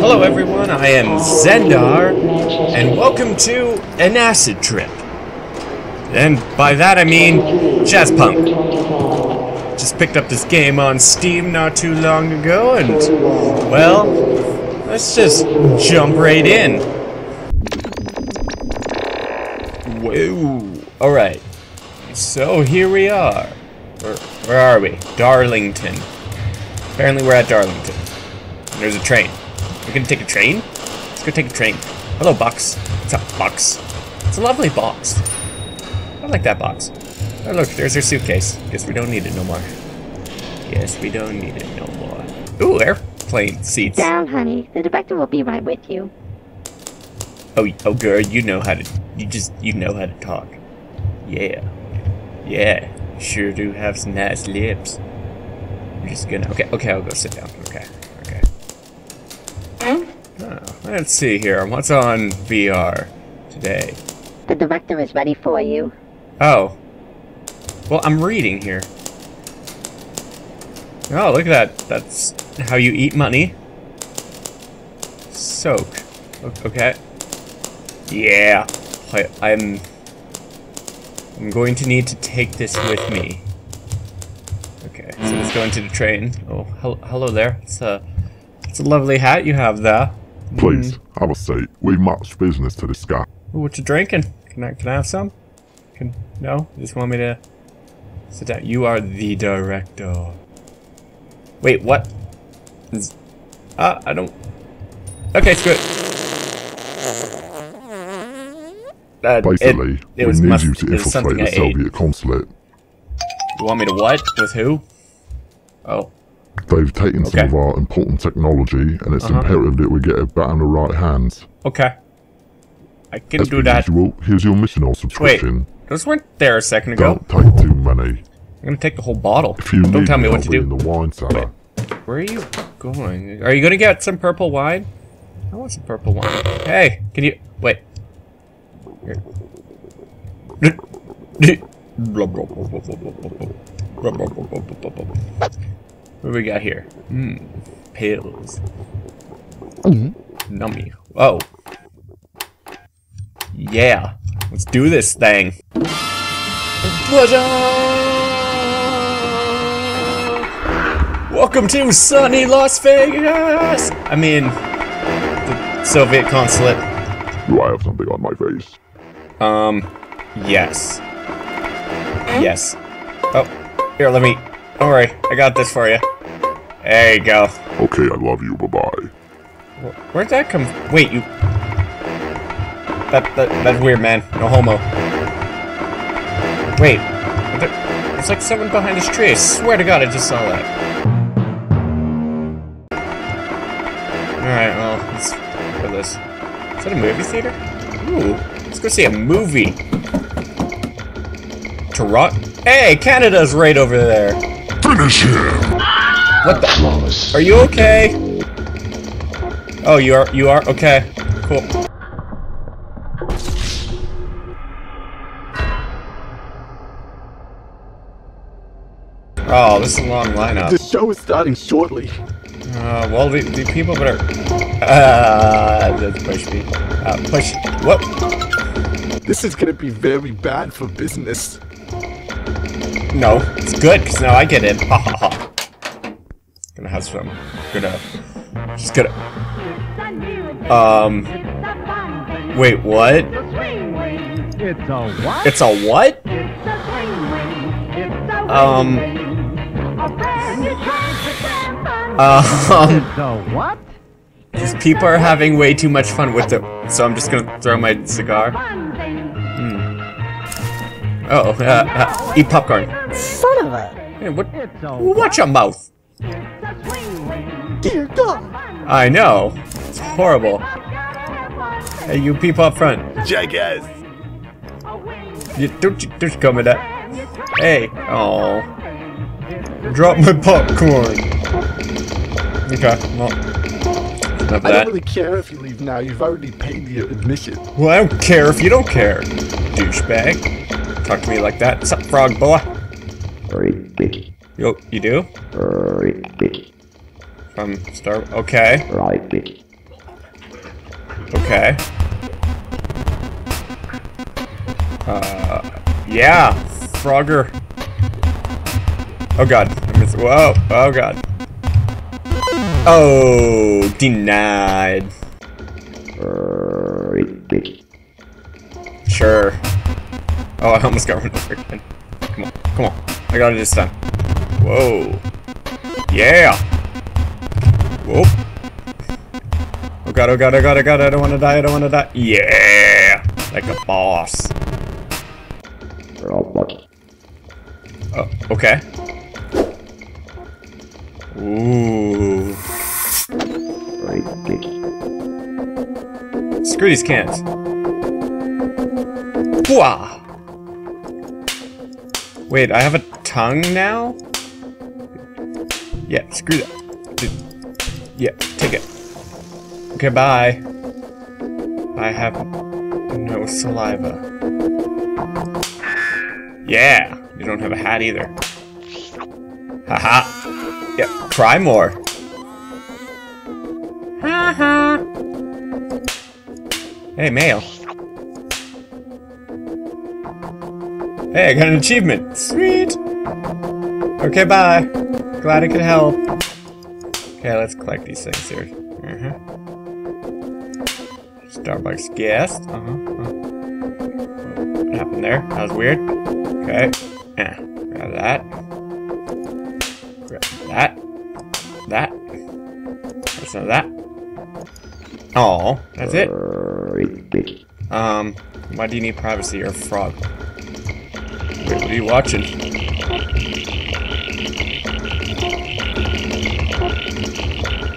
Hello everyone, I am Zendar, and welcome to an acid trip. And by that I mean Jazzpunk. Just picked up this game on Steam not too long ago, and well, let's just jump right in. Whoa. Alright, so here we are. Where, where are we? Darlington. Apparently we're at Darlington. There's a train. We're gonna take a train? Let's go take a train. Hello, box. What's up, box? It's a lovely box. I like that box. Oh, look, there's our suitcase. Guess we don't need it no more. Guess we don't need it no more. Ooh, airplane seats. Down, honey. The director will be right with you. Oh, oh, girl, you know how to. You just, you know how to talk. Yeah, yeah. Sure do have some nice lips. I'm just gonna. Okay, okay, I'll go sit down. Let's see here. What's on VR today? The director is ready for you. Oh. Well, I'm reading here. Oh, look at that. That's how you eat money. Soak. Okay. Yeah. I, I'm... I'm going to need to take this with me. Okay, so let's go into the train. Oh, hel hello there. It's a, it's a lovely hat you have there. Please, have a seat. We've much business to discuss. Ooh, what you drinking? Can I can I have some? Can no? You just want me to sit down? You are the director. Wait, what? Is, uh, I don't. Okay, screw it. Uh, Basically, it, it we was need must, you to it was something infiltrate the I ate. Soviet consulate. You want me to what? With who? Oh, They've taken some of our important technology, and it's Uh-huh. imperative that we get it back in the right hands. okay. I can As do that. usual, here's your mission or Wait, those weren't there a second ago. Don't take too many. I'm gonna take the whole bottle. If you Don't tell me what to do. in the wine cellar. Where are you going? Are you gonna get some purple wine? I want some purple wine. Hey, can you wait? Here. What do we got here? Hmm, pills. Nummy. Oh. Yeah. Let's do this thing. Welcome to sunny Las Vegas! I mean, the Soviet consulate. Do I have something on my face? Um, yes. Yes. Oh, here, let me. Don't worry, I got this for you. There you go. Okay, I love you. Bye bye. Wh- Where'd that come? Wait, you. That, that that's weird, man. No homo. Wait, there, there's like someone behind this tree. I swear to God, I just saw that. All right, well, let's look at this. Is that a movie theater? Ooh, let's go see a movie. Toronto. Hey, Canada's right over there. Finish him! What the? Are you okay? Oh, you are. You are okay. Cool. Oh, this is a long lineup. The show is starting shortly. Uh, well, the, the people better. Uh, let's push me. Uh, push. What? This is gonna be very bad for business. No, it's good because now I get in. Ha ha ha. Gonna have some. Gonna. Just gonna. Um. Wait, what? It's a what? It's a what? Um. Um. It's a what? These people are having way too much fun with it, so I'm just gonna throw my cigar. Oh, uh, uh, eat popcorn. Son of a. Hey, what? Watch your mouth. Dear God! I know. It's horrible. Hey, you people up front. Jackass! You, don't you don't you come with that. Hey. Oh. Drop my popcorn. Okay. Well. Enough I don't really care if you leave now. You've already paid your admission. Well, I don't care if you don't care. Douchebag. Talk to me like that. Sup, frog boy? Ricky, Yo, you do? From Star. Okay. Okay. Uh, yeah, Frogger. Oh god. I missed- Whoa. Oh god. Oh, denied. Sure. Oh, I almost got run over again. Come on, come on. I got it this time. Whoa. Yeah. Whoa. Oh god, oh god, oh god, oh god, I don't want to die, I don't want to die. Yeah. Like a boss. Oh, okay. Ooh. Screw these cans. Wah! Wait, I have a tongue now? Yeah, screw that. Dude. Yeah, take it. Okay, bye. I have no saliva. Yeah, you don't have a hat either. Haha. Yeah, cry more. Haha. Hey, mail. Hey, I got an achievement. Sweet. Okay, bye. Glad I could help. Okay, let's collect these things here. Uh-huh. Starbucks guest. Uh-huh. uh-huh. What happened there? That was weird. Okay. Yeah. Grab that. Grab that. That. Grab some of that. Oh, that's it. Um, why do you need privacy? You're a frog. What are you watching?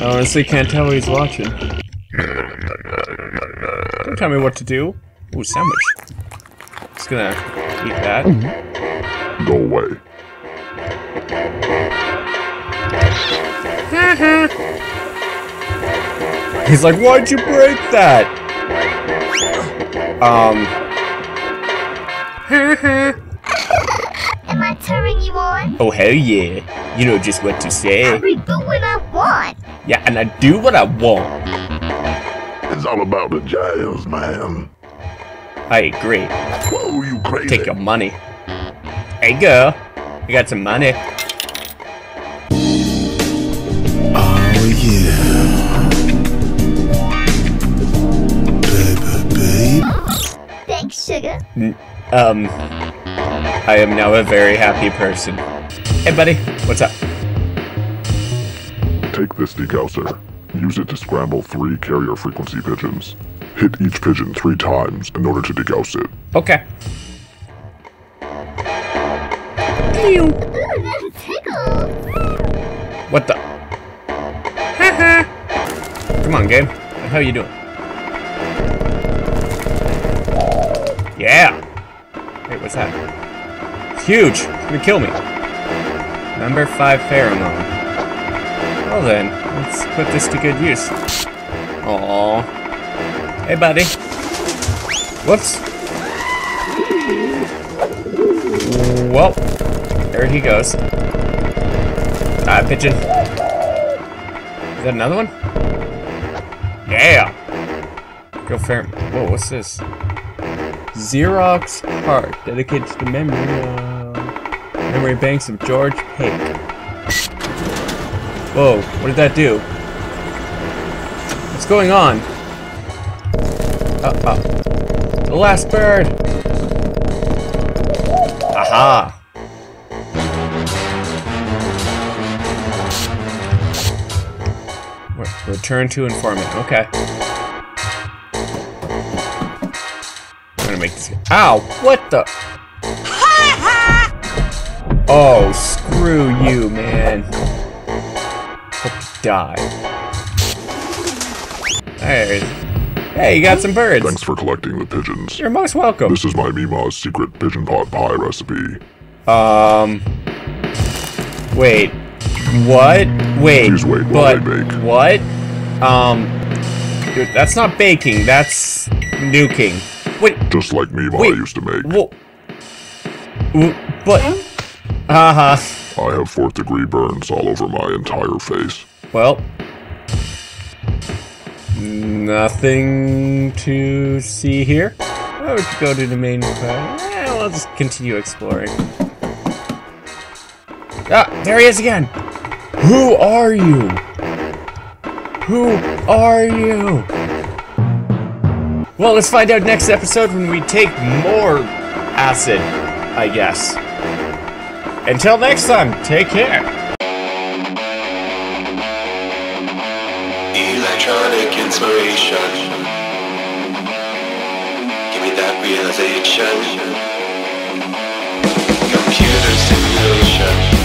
I honestly can't tell what he's watching. Don't tell me what to do. Ooh, sandwich. Just gonna eat that. Go away. He's like, why'd you break that? Um, Am I turning you on? oh hell yeah. You know just what to say. I do what I want. Yeah, and I do what I want. It's all about the jazz, man. I agree. Whoa, you crazy. Take your money. Hey girl, you got some money. Oh yeah. Baby, babe. Thanks, sugar. Um, I am now a very happy person. Hey buddy, what's up? Take this degausser. Use it to scramble three carrier frequency pigeons. Hit each pigeon three times in order to degauss it. Okay. Ooh. What the? Come on, game. How you doing? Yeah. Wait, what's that? Huge. It's gonna kill me. Number five pheromone. Well then, let's put this to good use. Aww. Hey, buddy. Whoops. Well, there he goes. Ah, pigeon. Is that another one? Yeah! Go fair. Whoa, what's this? Xerox card dedicated to the memory of memory banks of George Pake. Whoa, what did that do? What's going on? Uh oh. The last bird! Aha! Return to informant. Okay. I'm gonna make this. Ow! What the? Oh, screw you, man. Die. Hey, hey, you got some birds. Thanks for collecting the pigeons. You're most welcome. This is my Mima's secret pigeon pot pie recipe. Um. Wait. What? Wait. Please wait while I but bake. what? Um. Dude, that's not baking. That's nuking. Wait. Just like Mima Wait. used to make. Wha- w- But. Haha. I have fourth degree burns all over my entire face. Well. Nothing to see here. I we could go to the main room. Eh, we'll just continue exploring. Ah, there he is again! Who are you? Who are you? Well, let's find out next episode when we take more acid, I guess. Until next time, take care. Electronic inspiration. Give me that realization. Computer simulation.